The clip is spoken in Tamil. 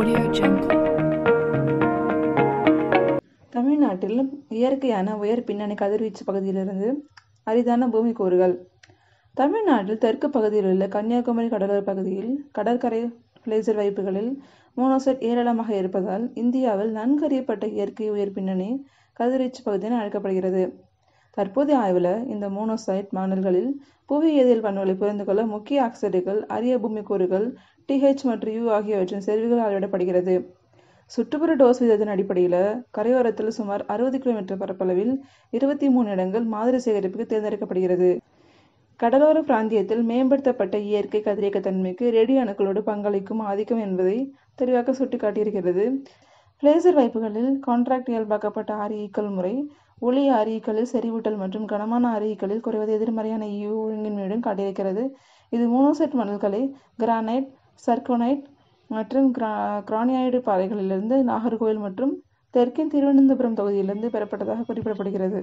Audio Jungle. தமிழ்நாட்டில் இயற்கையான உயர் பின்னணி கதிர்வீச்சு பகுதியிலிருந்து அரிதான பூமிக்கூறுகள் தமிழ்நாட்டில் தெற்கு பகுதியில் உள்ள கன்னியாகுமரி கடலோர பகுதியில் கடற்கரை லேசர் வைப்புகளில் மோனோசைட் ஏராளமாக இருப்பதால் இந்தியாவில் நன்கறியப்பட்ட இயற்கை உயர் பின்னணி கதிர்வீச்சு பகுதி என அழைக்கப்படுகிறது தற்போதைய ஆய்வில் இந்த மோனோசைட் மணல்களில் புவியியல் பண்புகளை புரிந்து கொள்ள முக்கிய ஆக்சைடுகள் அரிய பூமிக்கூறுகள் டிஹெச் மற்றும் யூ ஆகியவற்றின் செறிவுகள் அளவிடப்படுகிறது சுற்றுப்புற டோஸ் விதத்தின் அடிப்படையில் கரையோரத்தில் சுமார் அறுபது கிலோமீட்டர் பரப்பளவில் இருபத்தி மூணு இடங்கள் மாதிரி சேகரிப்புக்கு தேர்ந்தெடுக்கப்படுகிறது. கடலோர பிராந்தியத்தில் மேம்படுத்தப்பட்ட இயற்கை கதிரியக்க தன்மைக்கு ரேடியோ அணுக்களோடு பங்களிக்கும் ஆதிக்கம் என்பதை தெளிவாக சுட்டிக்காட்டியிருக்கிறது. லேசர் வைப்புகளில் கான்ட்ராக்ட் இயல்பாக்கப்பட்ட ஆரியீக்கள் முறை ஒளி ஆரியீக்களில் செறிவூட்டல் மற்றும் கனமான ஆரியீக்களில் குறைவது எதிர்மறையான ஈவு ஒருங்கின்மையுடன் காட்டியிருக்கிறது. இது மோனோசைட் மணல்களை கிரானைட் சர்க்கோனைட் மற்றும் கிரா கிரானியாய்டு பாறைகளிலிருந்து நாகர்கோவில் மற்றும் தெற்கின் திருவனந்தபுரம் தொகுதியிலிருந்து பெறப்பட்டதாக குறிப்பிடப்படுகிறது.